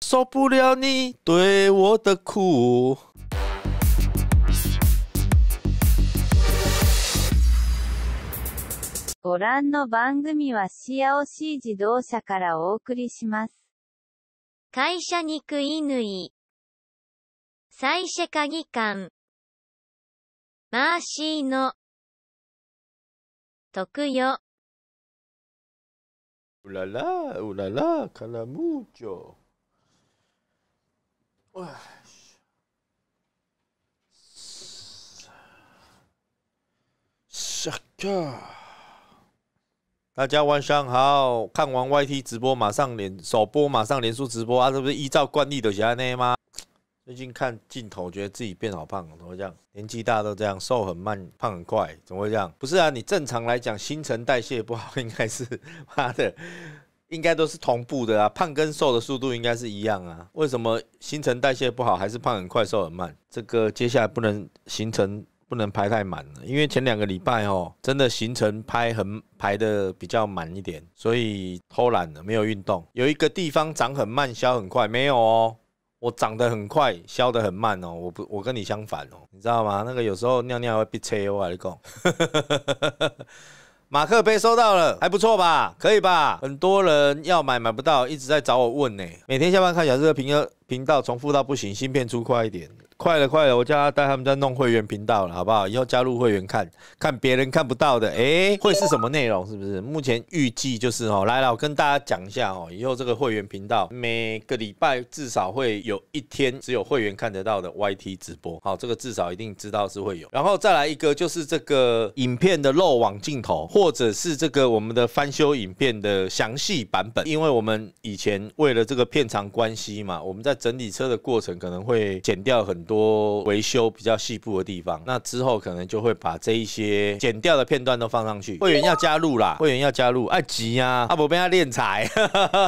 受不了你对我的苦。ご覧の番組はシアオシー自動車からお送りします。会社肉犬。最シェ鍵官。マーシーの。特よ。乌啦啦，乌啦啦，卡拉木九。哇！下个，大家晚上好。看完 YT 直播，马上连首播，马上连续直播啊！这不是依照惯例的是安内吗？最近看镜头，觉得自己变好胖，怎么会这样？年纪大都这样，瘦很慢，胖很快，怎么会这样？不是啊，你正常来讲，新陈代谢不好，应该是妈的，应该都是同步的啊，胖跟瘦的速度应该是一样啊。为什么新陈代谢不好，还是胖很快，瘦很慢？这个接下来不能行程不能排太满了，因为前两个礼拜哦，真的行程排很排的比较满一点，所以偷懒了，没有运动。有一个地方长很慢，消很快，没有哦。我长得很快，消得很慢哦。我不，我跟你相反哦，你知道吗？那个有时候尿尿会被车，我跟你讲。马克杯收到了，还不错吧？可以吧？很多人要买买不到，一直在找我问呢。每天下班看小这个频道，频道重复到不行，芯片出快一点。快了，快了！我叫他带他们在弄会员频道了，好不好？以后加入会员看看别人看不到的，哎，会是什么内容？是不是？目前预计就是哦，来了，我跟大家讲一下哦，以后这个会员频道每个礼拜至少会有一天只有会员看得到的 YT 直播，好，这个至少一定知道是会有。然后再来一个就是这个影片的漏网镜头，或者是这个我们的翻修影片的详细版本，因为我们以前为了这个片长关系嘛，我们在整理车的过程可能会剪掉很。多维修比较细部的地方，那之后可能就会把这一些剪掉的片段都放上去。会员要加入啦，会员要加入，爱急呀！阿伯被他练财，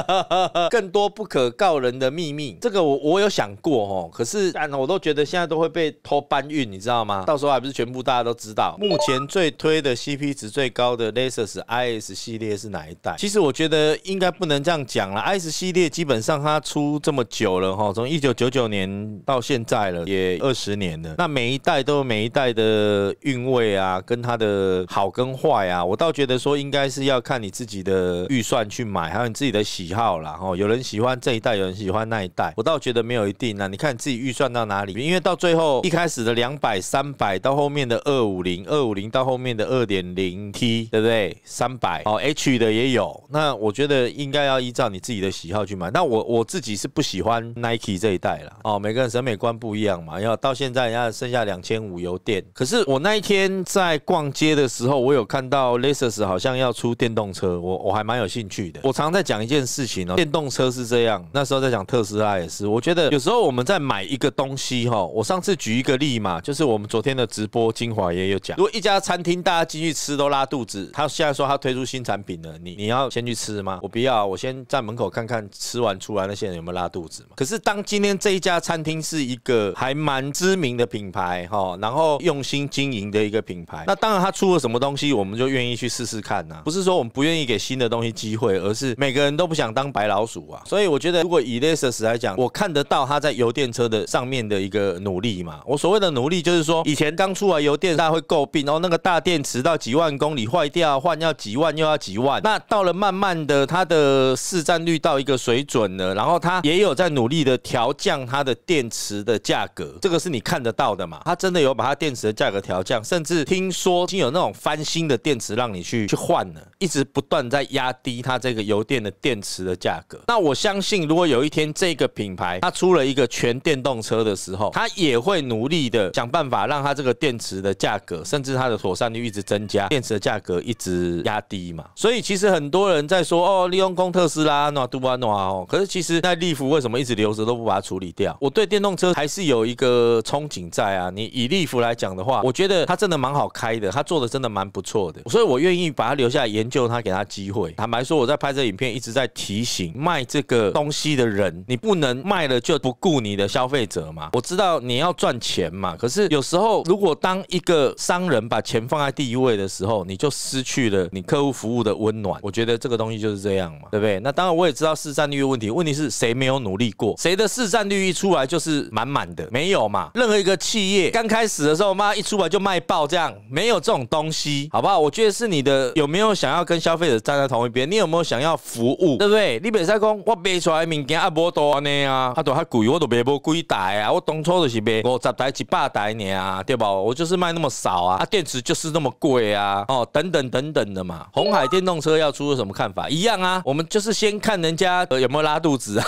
更多不可告人的秘密，这个我我有想过哦，可是但我都觉得现在都会被偷搬运，你知道吗？到时候还不是全部大家都知道。目前最推的 CP 值最高的 Laser S IS 系列是哪一代？其实我觉得应该不能这样讲了，IS 系列基本上它出这么久了哈，从一九九九年到现在了。也二十年了，那每一代都有每一代的韵味啊，跟它的好跟坏啊，我倒觉得说应该是要看你自己的预算去买，还有你自己的喜好啦。哦，有人喜欢这一代，有人喜欢那一代，我倒觉得没有一定啊。你看你自己预算到哪里？因为到最后一开始的两百、三百，到后面的二五零、二五零，到后面的二点零 T，对不对？三百哦，H 的也有。那我觉得应该要依照你自己的喜好去买。那我我自己是不喜欢 Nike 这一代了。哦，每个人审美观不一样。嘛，要到现在人家剩下两千五油电，可是我那一天在逛街的时候，我有看到 Lexus 好像要出电动车，我我还蛮有兴趣的。我常在讲一件事情哦，电动车是这样，那时候在讲特斯拉也是。我觉得有时候我们在买一个东西哈，我上次举一个例嘛，就是我们昨天的直播精华也有讲，如果一家餐厅大家进去吃都拉肚子，他现在说他推出新产品了，你你要先去吃吗？我不要，我先在门口看看吃完出来那些人有没有拉肚子嘛。可是当今天这一家餐厅是一个还还蛮知名的品牌哈，然后用心经营的一个品牌。那当然，他出了什么东西，我们就愿意去试试看呐。不是说我们不愿意给新的东西机会，而是每个人都不想当白老鼠啊。所以我觉得，如果以 Lexus 来讲，我看得到他在油电车的上面的一个努力嘛。我所谓的努力，就是说以前刚出来油电，大家会诟病，然后那个大电池到几万公里坏掉，换要几万又要几万。那到了慢慢的，它的市占率到一个水准了，然后它也有在努力的调降它的电池的价格。这个是你看得到的嘛？它真的有把它电池的价格调降，甚至听说已经有那种翻新的电池让你去去换了，一直不断在压低它这个油电的电池的价格。那我相信，如果有一天这个品牌它出了一个全电动车的时候，它也会努力的想办法让它这个电池的价格，甚至它的妥善率一直增加，电池的价格一直压低嘛。所以其实很多人在说哦，利用空特斯拉诺杜巴诺哦，可是其实那利福为什么一直留着都不把它处理掉？我对电动车还是有。一个憧憬在啊，你以利福来讲的话，我觉得它真的蛮好开的，它做的真的蛮不错的，所以我愿意把它留下来研救他，给他机会。坦白说，我在拍这影片一直在提醒卖这个东西的人，你不能卖了就不顾你的消费者嘛。我知道你要赚钱嘛，可是有时候如果当一个商人把钱放在第一位的时候，你就失去了你客户服务的温暖。我觉得这个东西就是这样嘛，对不对？那当然我也知道市占率的问题，问题是谁没有努力过？谁的市占率一出来就是满满的？没有嘛？任何一个企业刚开始的时候，妈一出来就卖爆，这样没有这种东西，好不好？我觉得是你的有没有想要跟消费者站在同一边？你有没有想要服务，对不对？你别再讲我卖出来物件啊，无多呢啊，啊都还贵，我都卖无几台啊，我当初就是卖五十台、一百台呢啊，对吧？我就是卖那么少啊，啊电池就是那么贵啊，哦等等等等的嘛。红海电动车要出什么看法？一样啊，我们就是先看人家有没有拉肚子啊，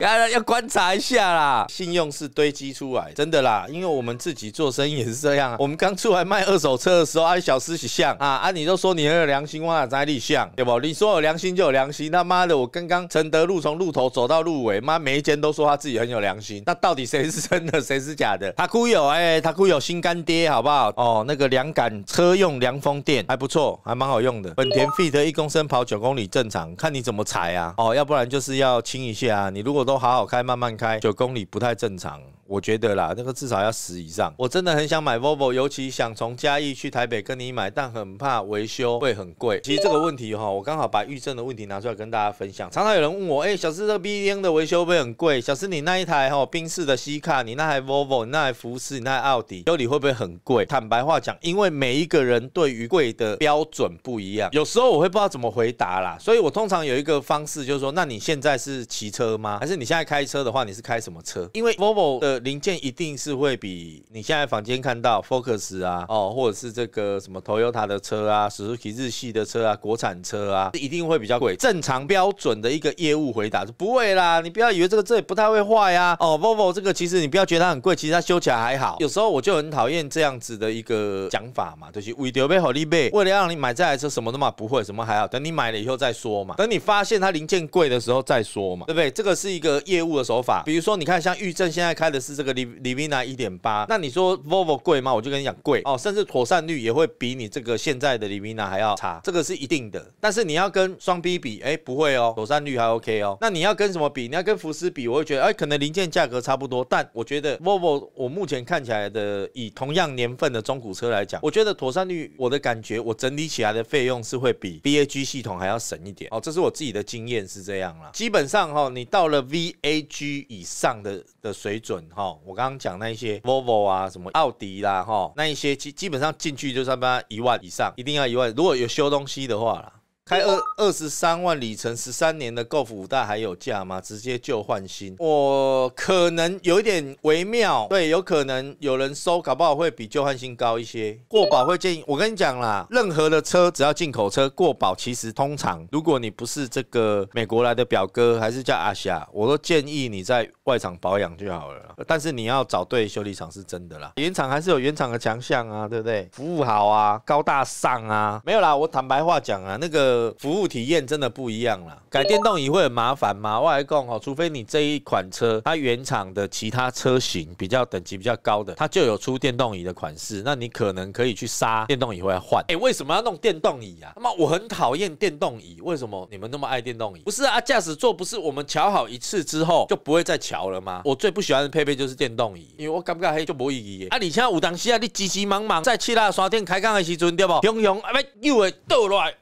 要 要观察一下啦。信用是堆积出来，真的啦，因为我们自己做生意也是这样啊。我们刚出来卖二手车的时候，啊小思喜像啊啊，你都说你很有良心，我哪在立像，对不？你说有良心就有良心，他妈的，我刚刚承德路从路头走到路尾，妈每一间都说他自己很有良心，那到底谁是真的，谁是假的？他哭有哎，他哭有新干爹，好不好？哦，那个凉感车用凉风垫还不错，还蛮好用的。本田 Fit 一公升跑九公里正常，看你怎么踩啊。哦，要不然就是要轻一下啊。你如果都好好开，慢慢开，九公里不太正常。我觉得啦，那个至少要十以上。我真的很想买 Volvo，尤其想从嘉义去台北跟你买，但很怕维修会很贵。其实这个问题哈，我刚好把预证的问题拿出来跟大家分享。常常有人问我，哎，小四这 B D N 的维修会很贵？小四你那一台哈宾士的西卡，你那台 Volvo，你那台福斯，你那台奥迪，修理会不会很贵？坦白话讲，因为每一个人对于贵的标准不一样，有时候我会不知道怎么回答啦。所以我通常有一个方式，就是说，那你现在是骑车吗？还是你现在开车的话，你是开什么车？因为 Volvo 的零件一定是会比你现在房间看到 Focus 啊，哦，或者是这个什么 Toyota 的车啊，Suzuki 日系的车啊，国产车啊，一定会比较贵。正常标准的一个业务回答是不会啦，你不要以为这个这也不太会坏呀。哦，Volvo 这个其实你不要觉得它很贵，其实它修起来还好。有时候我就很讨厌这样子的一个讲法嘛，就是为了要好利倍，为了让你买这台车什么都嘛不会，什么还好，等你买了以后再说嘛，等你发现它零件贵的时候再说嘛，对不对？这个是一个业务的手法。比如说你看像玉正现在开的是这个 Liv。那一点八，那你说 Volvo 贵吗？我就跟你讲贵哦，甚至妥善率也会比你这个现在的 Livina 还要差，这个是一定的。但是你要跟双 B 比，哎，不会哦，妥善率还 OK 哦。那你要跟什么比？你要跟福斯比，我会觉得，哎，可能零件价格差不多，但我觉得 Volvo 我目前看起来的，以同样年份的中古车来讲，我觉得妥善率，我的感觉，我整理起来的费用是会比 BAG 系统还要省一点哦，这是我自己的经验是这样啦。基本上哈，你到了 VAG 以上的的水准哈，我刚刚讲。那一些 Volvo 啊，什么奥迪啦，哈，那一些基基本上进去就差不多一万以上，一定要一万。如果有修东西的话啦。开二二十三万里程，十三年的 Golf 五代还有价吗？直接旧换新，我可能有一点微妙，对，有可能有人收，搞不好会比旧换新高一些。过保会建议，我跟你讲啦，任何的车只要进口车过保，其实通常如果你不是这个美国来的表哥，还是叫阿霞，我都建议你在外厂保养就好了。但是你要找对修理厂是真的啦，原厂还是有原厂的强项啊，对不对？服务好啊，高大上啊，没有啦，我坦白话讲啊，那个。服务体验真的不一样了。改电动椅会很麻烦吗？外供哈，除非你这一款车它原厂的其他车型比较等级比较高的，它就有出电动椅的款式，那你可能可以去杀电动椅回来换。哎，为什么要弄电动椅啊？那么我很讨厌电动椅，为什么你们那么爱电动椅？不是啊，驾驶座不是我们调好一次之后就不会再调了吗？我最不喜欢的配备就是电动椅，因为我感觉黑就无意义。啊，你现在有当时啊，你急急忙忙在去那刷店开缸的时阵，对不？雄雄啊，又会倒来。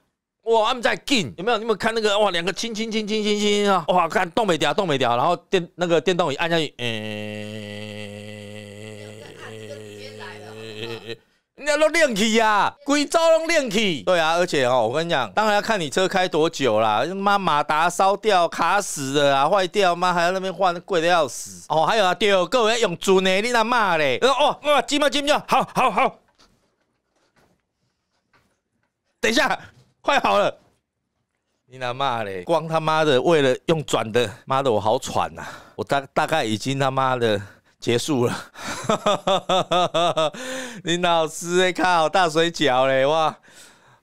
哇，他们在进有没有？你们看那个哇，两个轻轻轻轻轻轻啊！哇，看动没掉，动没掉，然后电那个电动椅按下去，嗯，人家都练起呀，鬼招都练起。对啊，而且哦，我跟你讲，当然要看你车开多久啦。妈马达烧掉、卡死的啊，坏掉，妈还要那边换，贵的要死。哦，还有啊，第二个要用准的，你那骂嘞？哦，哇，急嘛急嘛，好好好，等一下。快好了，你他妈嘞！光他妈的为了用转的，妈的我好喘呐！我大大概已经他妈的结束了。林老师，看好大水饺嘞哇！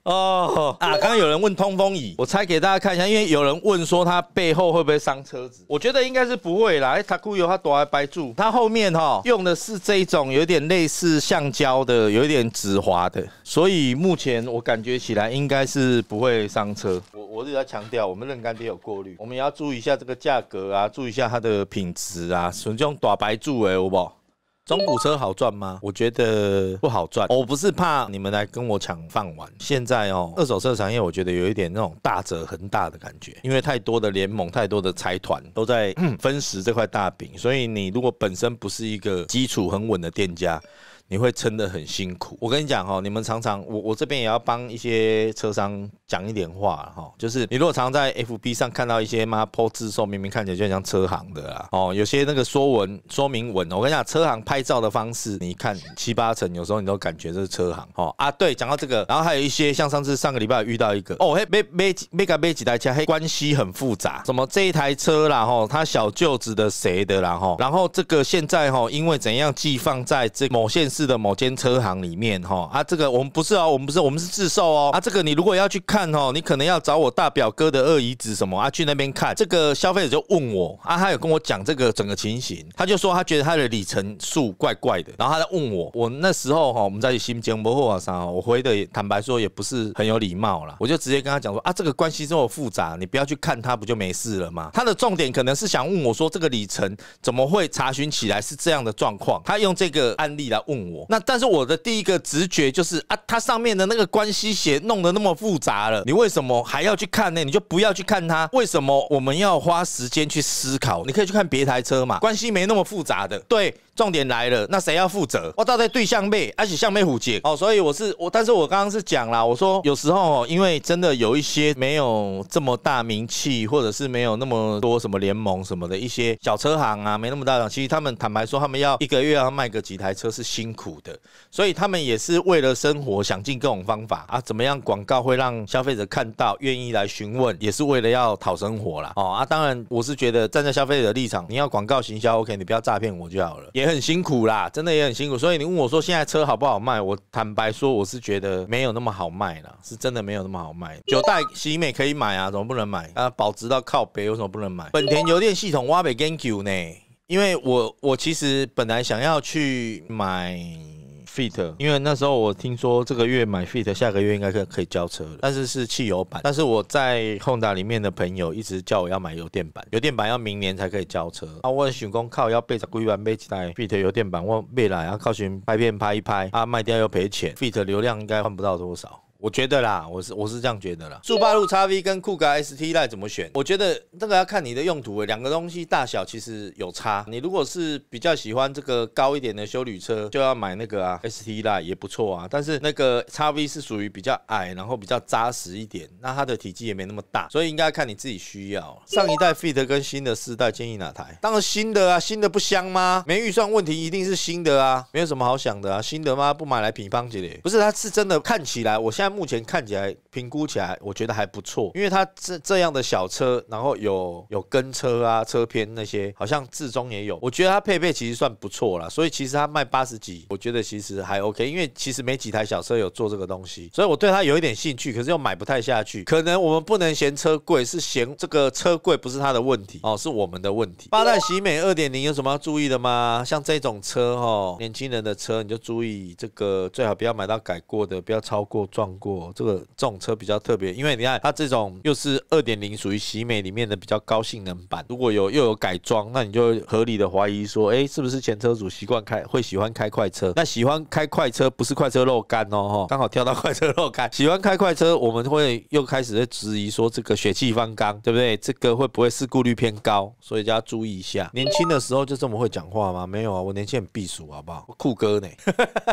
哦啊！刚刚有人问通风椅，我拆给大家看一下，因为有人问说它背后会不会伤车子？我觉得应该是不会啦。哎，塔库油它躲在白柱，它后面哈用的是这种有点类似橡胶的，有一点止滑的，所以目前我感觉起来应该是不会伤车。我我是在强调，我们认干爹有过滤，我们也要注意一下这个价格啊，注意一下它的品质啊，纯这种短白柱哎，好不好？中古车好赚吗？我觉得不好赚。我不是怕你们来跟我抢饭碗。现在哦，二手车产业我觉得有一点那种大者恒大的感觉，因为太多的联盟、太多的财团都在分食这块大饼，所以你如果本身不是一个基础很稳的店家。你会撑得很辛苦。我跟你讲哦，你们常常我我这边也要帮一些车商讲一点话哈，就是你如果常在 FB 上看到一些妈破自售，明明看起来就像车行的啦哦，有些那个说文说明文，我跟你讲，车行拍照的方式，你看七八成，有时候你都感觉这是车行哦啊。对，讲到这个，然后还有一些像上次上个礼拜遇到一个哦，嘿，没没没敢没几台车，嘿，关系很复杂，什么这一台车啦哈，他小舅子的谁的啦哈，然后这个现在哈，因为怎样寄放在这某县。市的某间车行里面哈啊，这个我们不是哦，我们不是，我们是自售哦啊，这个你如果要去看哦，你可能要找我大表哥的二姨子什么啊去那边看。这个消费者就问我啊，他有跟我讲这个整个情形，他就说他觉得他的里程数怪怪的，然后他在问我，我那时候哈我们在新疆博货上，我回的坦白说也不是很有礼貌了，我就直接跟他讲说啊，这个关系这么复杂，你不要去看他不就没事了吗？他的重点可能是想问我说这个里程怎么会查询起来是这样的状况，他用这个案例来问。我那，但是我的第一个直觉就是啊，他上面的那个关系写弄得那么复杂你为什么还要去看呢？你就不要去看它。为什么我们要花时间去思考？你可以去看别台车嘛，关系没那么复杂的。对，重点来了，那谁要负责？我倒在对象妹，而且象妹虎姐哦，所以我是我，但是我刚刚是讲啦，我说有时候因为真的有一些没有这么大名气，或者是没有那么多什么联盟什么的一些小车行啊，没那么大的，其实他们坦白说，他们要一个月要卖个几台车是辛。苦的，所以他们也是为了生活，想尽各种方法啊，怎么样广告会让消费者看到，愿意来询问，也是为了要讨生活啦。哦啊，当然我是觉得站在消费者的立场，你要广告行销，OK，你不要诈骗我就好了，也很辛苦啦，真的也很辛苦。所以你问我说现在车好不好卖，我坦白说我是觉得没有那么好卖啦，是真的没有那么好卖。九代喜美可以买啊，怎么不能买啊？保值到靠北，为什么不能买？本田油电系统挖北 Thank you 呢？因为我我其实本来想要去买 Fit，因为那时候我听说这个月买 Fit，下个月应该可可以交车了，但是是汽油版。但是我在 Honda 里面的朋友一直叫我要买油电版，油电版要明年才可以交车。啊，我想讲靠，要背着贵版背起来 Fit 油电版，我未来要靠寻拍片拍一拍，啊卖掉又赔钱，Fit 流量应该换不到多少。我觉得啦，我是我是这样觉得啦。速霸路叉 V 跟酷咖 ST Line 怎么选？我觉得这个要看你的用途诶，两个东西大小其实有差。你如果是比较喜欢这个高一点的修旅车，就要买那个啊 ST Line 也不错啊。但是那个叉 V 是属于比较矮，然后比较扎实一点，那它的体积也没那么大，所以应该看你自己需要。上一代 Fit 跟新的四代建议哪台？当然新的啊，新的不香吗？没预算问题，一定是新的啊，没有什么好想的啊，新的吗？不买来品方姐的？不是，它是真的看起来，我现在。目前看起来，评估起来，我觉得还不错，因为它这这样的小车，然后有有跟车啊、车偏那些，好像至中也有，我觉得它配备其实算不错了，所以其实它卖八十几，我觉得其实还 OK，因为其实没几台小车有做这个东西，所以我对它有一点兴趣，可是又买不太下去。可能我们不能嫌车贵，是嫌这个车贵不是它的问题哦，是我们的问题。八代喜美二点零有什么要注意的吗？像这种车哈，年轻人的车你就注意这个，最好不要买到改过的，不要超过撞。过这个这种车比较特别，因为你看它这种又是二点零，属于喜美里面的比较高性能版。如果有又有改装，那你就合理的怀疑说，哎，是不是前车主习惯开会喜欢开快车？那喜欢开快车不是快车肉干哦，刚好跳到快车肉干。喜欢开快车，我们会又开始在质疑说，这个血气方刚，对不对？这个会不会事故率偏高？所以就要注意一下。年轻的时候就这么会讲话吗？没有啊，我年轻很避暑，好不好？酷哥呢？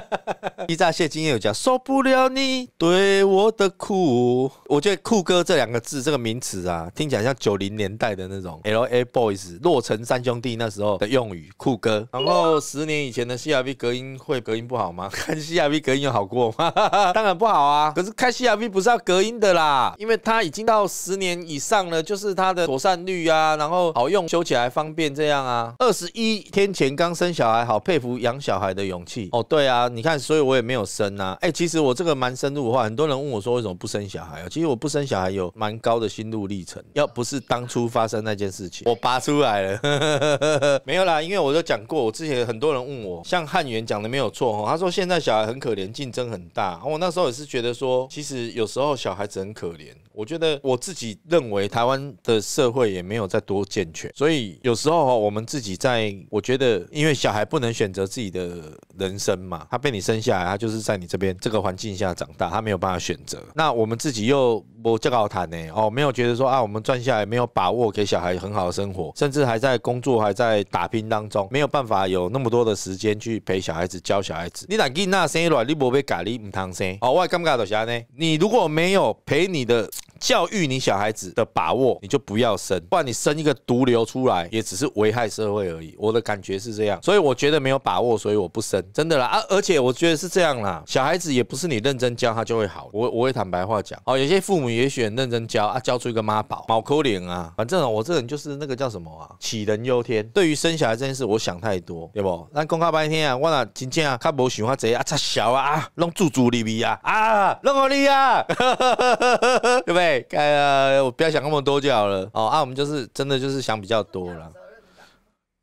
一炸蟹今天有讲受不了你对我的酷，我觉得酷哥这两个字这个名词啊，听起来像九零年代的那种 L A Boys 洛城三兄弟那时候的用语，酷哥。然后十年以前的 C R V 隔音会隔音不好吗？开 C R V 隔音有好过吗？当然不好啊。可是开 C R V 不是要隔音的啦，因为它已经到十年以上了，就是它的妥善率啊，然后好用，修起来方便这样啊。二十一天前刚生小孩，好佩服养小孩的勇气。哦，对啊，你看，所以我也。没有生啊。哎、其实我这个蛮深入的话，很多人问我说为什么不生小孩啊？其实我不生小孩有蛮高的心路历程，要不是当初发生那件事情，我拔出来了。没有啦，因为我就讲过，我之前很多人问我，像汉元讲的没有错哦，他说现在小孩很可怜，竞争很大。我那时候也是觉得说，其实有时候小孩子很可怜。我觉得我自己认为台湾的社会也没有再多健全，所以有时候哦我们自己在，我觉得因为小孩不能选择自己的人生嘛，他被你生下来，他就是在你这边这个环境下长大，他没没有办法选择。那我们自己又我这个好谈呢，哦，没有觉得说啊，我们赚下来没有把握给小孩很好的生活，甚至还在工作还在打拼当中，没有办法有那么多的时间去陪小孩子教小孩子。你若囡那生来，你无被咖喱唔通生，哦，我感觉就是安呢。你如果没有陪你的教育你小孩子的把握，你就不要生，不然你生一个毒瘤出来，也只是危害社会而已。我的感觉是这样，所以我觉得没有把握，所以我不生，真的啦啊！而且我觉得是这样啦，小孩子也不是你认真教他就会好。我我会坦白话讲，哦，有些父母也许很认真教啊，教出一个妈宝，毛抠脸啊，反正我这人就是那个叫什么啊，杞人忧天。对于生小孩这件事，我想太多，对不？咱讲到半天啊，我若真正较无想法这啊，插小啊，啊弄住住里面啊，啊，弄好你啊，对不对？该啊，我不要想那么多就好了。哦啊，我们就是真的就是想比较多了，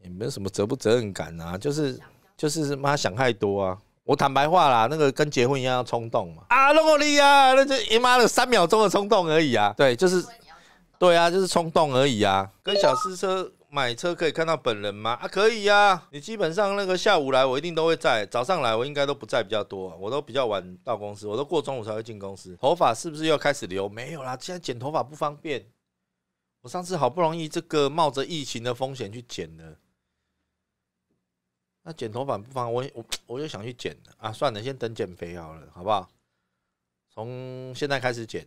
也没有什么责不责任感啊，就是就是妈想太多啊。我坦白话啦，那个跟结婚一样要冲动嘛。啊，弄好你啊，那就他妈的三秒钟的冲动而已啊。对，就是对啊，就是冲动而已啊。跟小私车买车可以看到本人吗？啊，可以呀、你基本上那个下午来，我一定都会在；早上来，我应该都不在比较多、我都比较晚到公司，我都过中午才会进公司。头发是不是又开始留？没有啦，现在剪头发不方便。我上次好不容易这个冒着疫情的风险去剪了，那剪头发不方便，我我我就想去剪啊，算了，先等减肥好了，好不好？从现在开始剪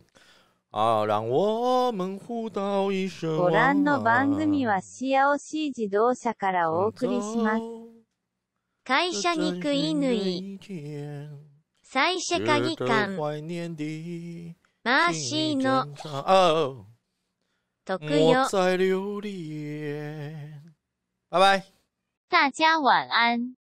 啊，让我们互道一声晚安。ご覧の番組は幸せ自動車からお送りします。会社に食い抜、再社鍵館、怀念的マーシーの、哦、特用。拜拜。Bye bye 大家晚安。